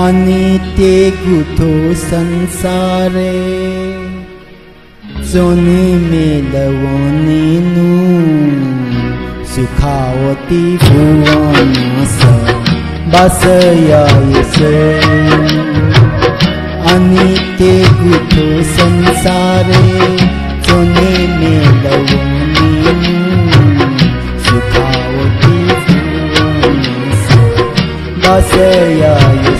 अनित्य कुथो संसारे सोने मेलो नीनू सुखावती भुवनस बसयायुसे अनित्य कुथो संसारे शो मेलो नीनू सुखावती बसयायुस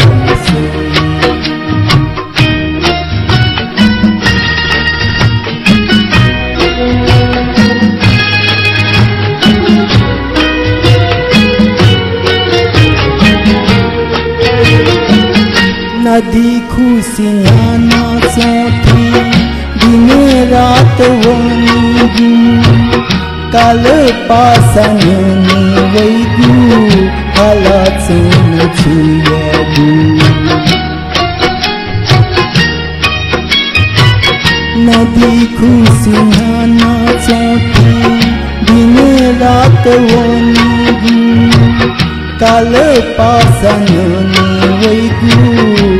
कदी खुशियाँ नाचो थी दिन रात वो काल पासन वैदू न छुएगी नदी खुशियाँ नाचो दिन रात वो काल पासन वैदू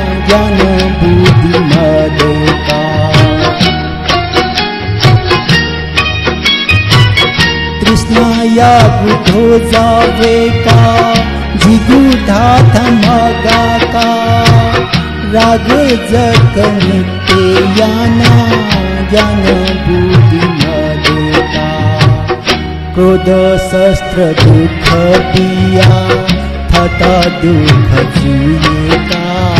ज्ञान बुद्धि मदता तृष्णाया बुद्धो जावे का जिगुधा धमागा का रागे जगन ते याना ज्ञान बुद्धि मदता क्रोध शस्त्र दुख दिया थता दुख जीता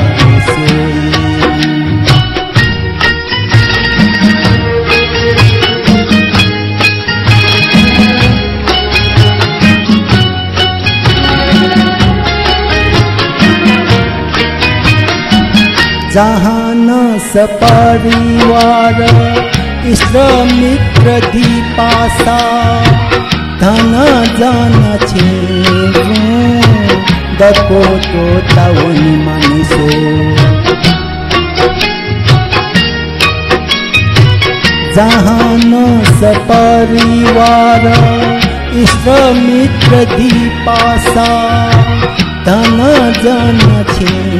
जहाँ न सपरिवार मित्र दीपासा धन जान छे दको तो तवन मनसे जहाँ न सपरिवार मित्र दीपासा धन जान छे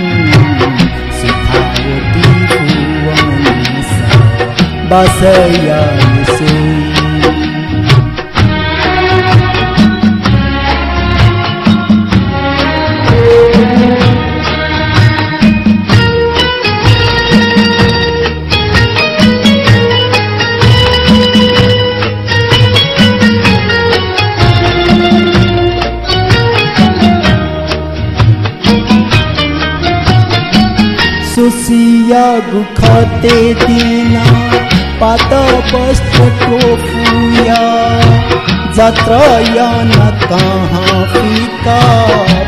basayani sei सुसिया गुखाते देना पात्र वस्त्र तो कुया यात्रा न कहाँ पीता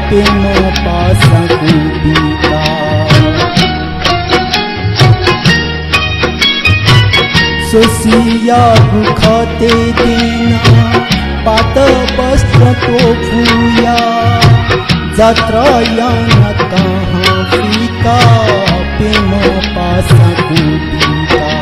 बिन पासा की दा ससिया दिन पात्र वस्त्र तो कुया यात्रा न कहाँ पीता बिन पासा की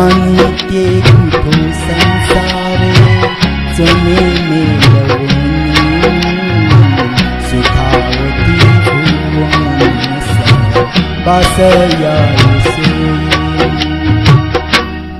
अन्त्ये भो संसारे च मे करोमि सिखावती बसया